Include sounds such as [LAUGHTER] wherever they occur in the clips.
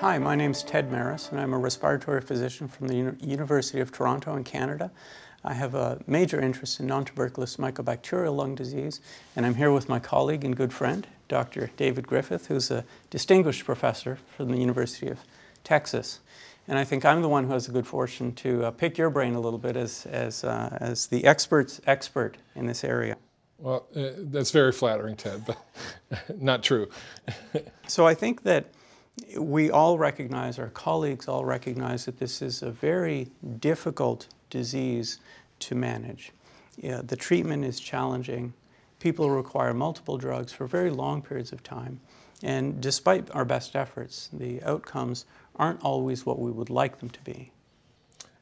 Hi, my name is Ted Marras, and I'm a respiratory physician from the Uni University of Toronto in Canada. I have a major interest in non-tuberculous mycobacterial lung disease, and I'm here with my colleague and good friend, Dr. David Griffith, who's a distinguished professor from the University of Texas. And I think I'm the one who has the good fortune to uh, pick your brain a little bit as, as, uh, as the expert's expert in this area. Well, uh, that's very flattering, Ted, but [LAUGHS] not true. [LAUGHS] so I think that we all recognize, our colleagues all recognize that this is a very difficult disease to manage. Yeah, the treatment is challenging. People require multiple drugs for very long periods of time. And despite our best efforts, the outcomes aren't always what we would like them to be.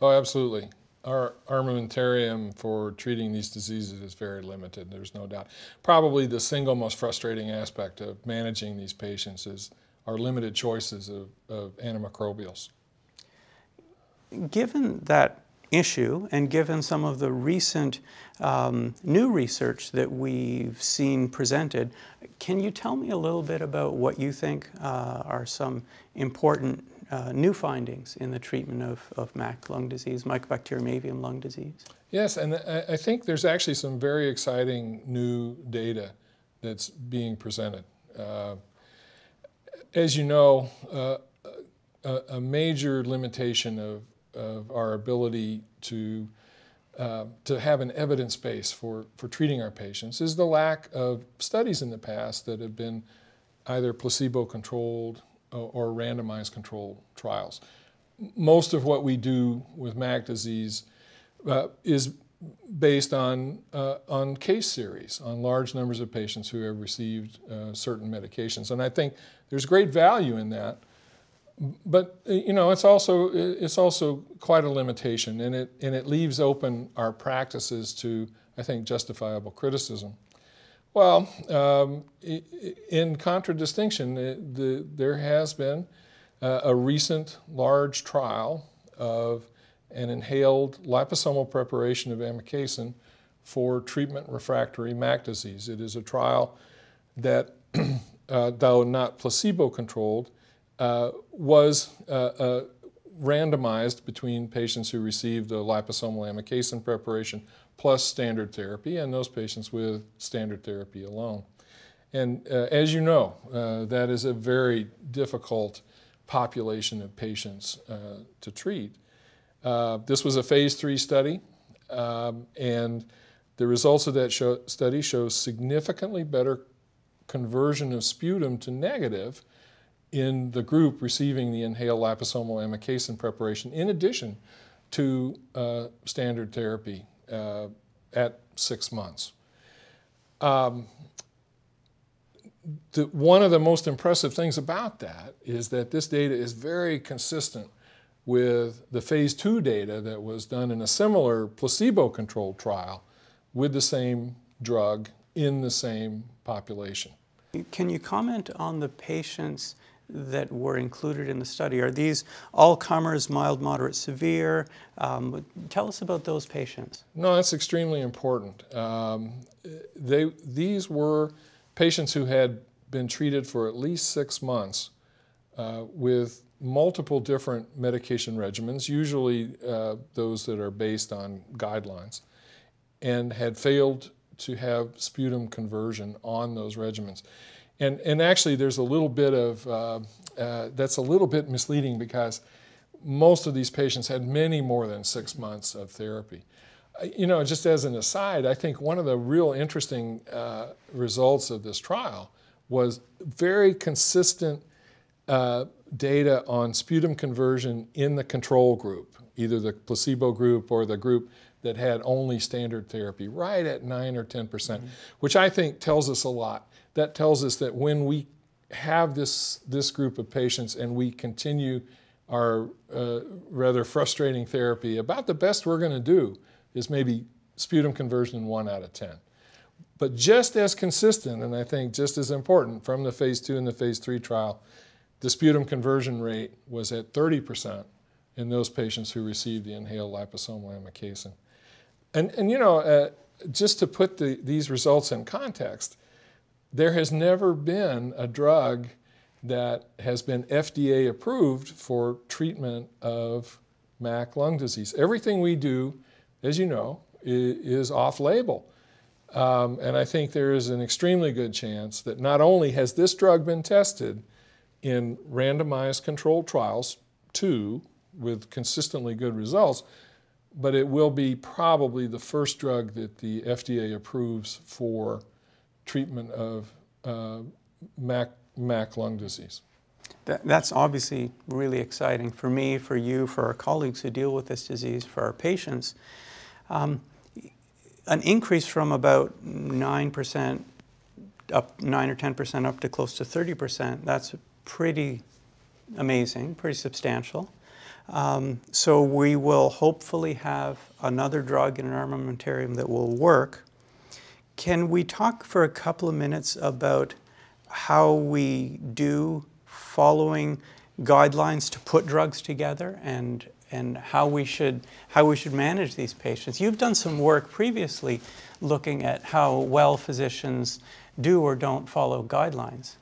Oh, absolutely. Our armamentarium for treating these diseases is very limited, there's no doubt. Probably the single most frustrating aspect of managing these patients is our limited choices of, of antimicrobials. Given that issue and given some of the recent um, new research that we've seen presented, can you tell me a little bit about what you think uh, are some important uh, new findings in the treatment of, of MAC lung disease, Mycobacterium avium lung disease? Yes, and I think there's actually some very exciting new data that's being presented. Uh, as you know, uh, a, major limitation of, of our ability to, uh, to have an evidence base for, for treating our patients is the lack of studies in the past that have been either placebo-controlled or, or randomized controlled trials. Most of what we do with MAC disease uh, is based on, uh, on case series, on large numbers of patients who have received uh, certain medications. And I think there's great value in that. But you know, it's also it's also quite a limitation, and it and it leaves open our practices to I think justifiable criticism. Well, um, in contradistinction, the, there has been uh, a recent large trial of an inhaled liposomal preparation of amikacin for treatment refractory MAC disease. It is a trial that [CLEARS THROAT] uh, though not placebo controlled, uh, was uh, uh, randomized between patients who received the liposomal amikacin preparation plus standard therapy and those patients with standard therapy alone. And uh, as you know, uh, that is a very difficult population of patients to treat. This was a phase three study, um, and the results of that show, study show significantly better conversion of sputum to negative in the group receiving the inhaled liposomal amikacin preparation in addition to uh, standard therapy uh, at six months. Um, the, one of the most impressive things about that is that this data is very consistent with the phase two data that was done in a similar placebo-controlled trial with the same drug in the same population. Can you comment on the patients that were included in the study? Are these all comers, mild, moderate, severe? Um, tell us about those patients. No, that's extremely important. Um, they, these were patients who had been treated for at least six months uh, with multiple different medication regimens, usually uh, those that are based on guidelines, and had failed to have sputum conversion on those regimens. And, and actually, there's a little bit of, uh, uh, that's a little bit misleading because most of these patients had many more than six months of therapy. You know, just as an aside, I think one of the real interesting uh, results of this trial was very consistent uh, data on sputum conversion in the control group, either the placebo group or the group that had only standard therapy, right at 9 or 10%, percent mm -hmm. which I think tells us a lot. That tells us that when we have this, this group of patients and we continue our uh, rather frustrating therapy, about the best we're going to do is maybe sputum conversion in 1 out of 10. But just as consistent, and I think just as important from the phase two and the phase three trial, the sputum conversion rate was at 30% in those patients who received the inhaled liposomal amikacin. And, and you know, uh, just to put the, these results in context, there has never been a drug that has been FDA approved for treatment of MAC lung disease. Everything we do, as you know, is, off label. Um, and I think there is an extremely good chance that not only has this drug been tested in randomized controlled trials, two, with consistently good results, but it will be probably the first drug that the FDA approves for treatment of uh, MAC, MAC lung disease. That, that's obviously really exciting for me, for you, for our colleagues who deal with this disease, for our patients. Um, an increase from about 9% up 9 or 10% up to close to 30%, that's pretty amazing, pretty substantial. Um, so we will hopefully have another drug in an armamentarium that will work. Can we talk for a couple of minutes about how we do following guidelines to put drugs together and and how we should how we should manage these patients. You've done some work previously looking at how well physicians do or don't follow guidelines.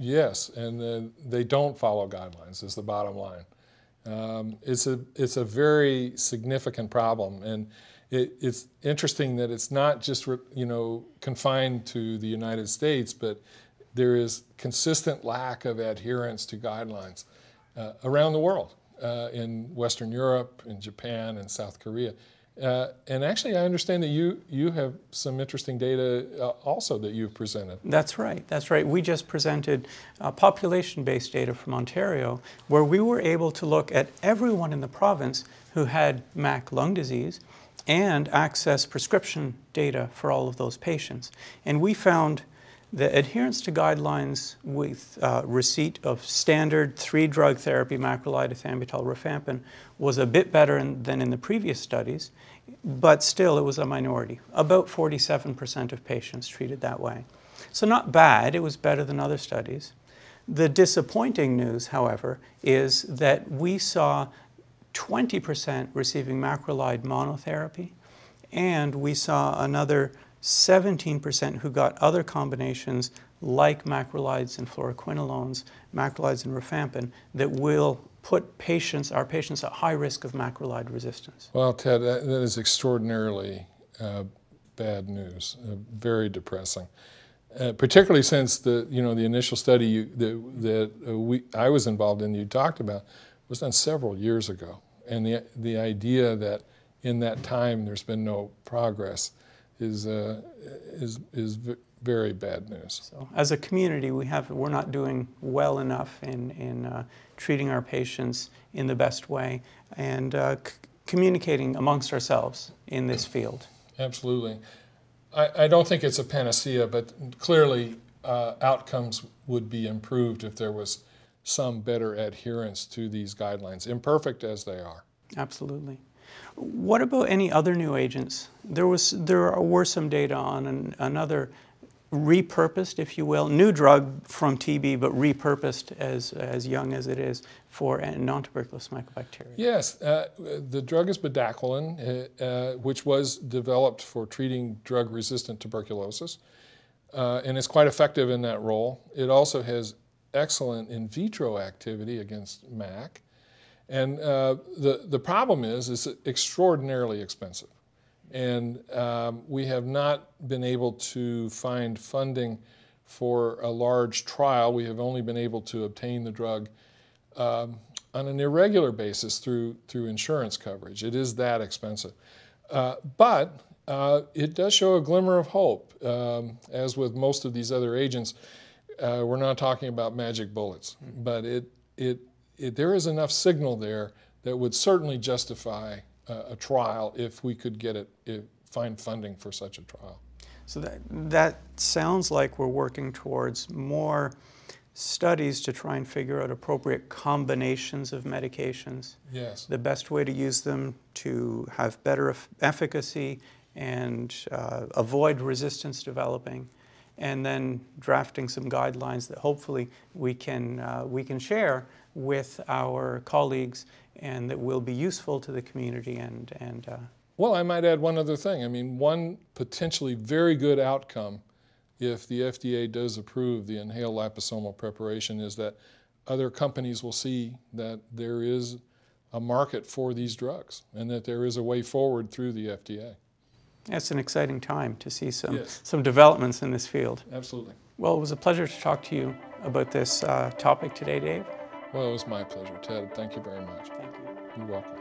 Yes, and they don't follow guidelines is the bottom line. Um, it's a it's a very significant problem, and it, it's interesting that it's not just you know confined to the United States, but there is consistent lack of adherence to guidelines uh, around the world uh, in Western Europe, in Japan, and South Korea. Uh, and actually, I understand that you, you have some interesting data uh, also that you've presented. That's right. That's right. We just presented uh, population-based data from Ontario where we were able to look at everyone in the province who had MAC lung disease and access prescription data for all of those patients. And we found the adherence to guidelines with uh, receipt of standard three-drug therapy, macrolides, ethambutol, rifampin, was a bit better in, than in the previous studies, but still it was a minority. About 47% of patients treated that way. So not bad, it was better than other studies. The disappointing news, however, is that we saw 20% receiving macrolide monotherapy, and we saw another 17% who got other combinations like macrolides and fluoroquinolones, macrolides and rifampin, that will put patients, our patients at high risk of macrolide resistance. Well, Ted, that, that is extraordinarily uh, bad news, uh, very depressing. Uh, particularly since the you know the initial study you, that, that uh, we I was involved in, you talked about, was done several years ago, and the the idea that in that time there's been no progress is, uh, is, is very bad news. So as a community, we have, we're not doing well enough in, in uh, treating our patients in the best way and uh, communicating amongst ourselves in this field. Absolutely. I, I don't think it's a panacea, but clearly uh, outcomes would be improved if there was some better adherence to these guidelines, imperfect as they are. Absolutely. What about any other new agents? There, was, there were some data on an, another repurposed, if you will, new drug from TB, but repurposed as, as young as it is for non-tuberculous mycobacteria. Yes, uh, the drug is bedaquiline, uh, uh, which was developed for treating drug-resistant tuberculosis, uh, and it's quite effective in that role. It also has excellent in vitro activity against MAC. And uh, the, the problem is, it's extraordinarily expensive. And um, we have not been able to find funding for a large trial. We have only been able to obtain the drug um, on an irregular basis through, through insurance coverage. It is that expensive. Uh, but uh, it does show a glimmer of hope. Um, as with most of these other agents, uh, we're not talking about magic bullets, but it, it it, there is enough signal there that would certainly justify a trial if we could get it, if, find funding for such a trial. So that, that sounds like we're working towards more studies to try and figure out appropriate combinations of medications. Yes. The best way to use them to have better efficacy and uh, avoid resistance developing and then drafting some guidelines that hopefully we can, uh, we can share with our colleagues and that will be useful to the community and, and uh, well, I might add one other thing. I mean, one potentially very good outcome if the FDA does approve the inhaled liposomal preparation is that other companies will see that there is a market for these drugs and that there is a way forward through the FDA. It's an exciting time to see some, Yes. some developments in this field. Absolutely. Well, it was a pleasure to talk to you about this uh, topic today, Dave. Well, it was my pleasure, Ted. Thank you very much. Thank you. You're welcome.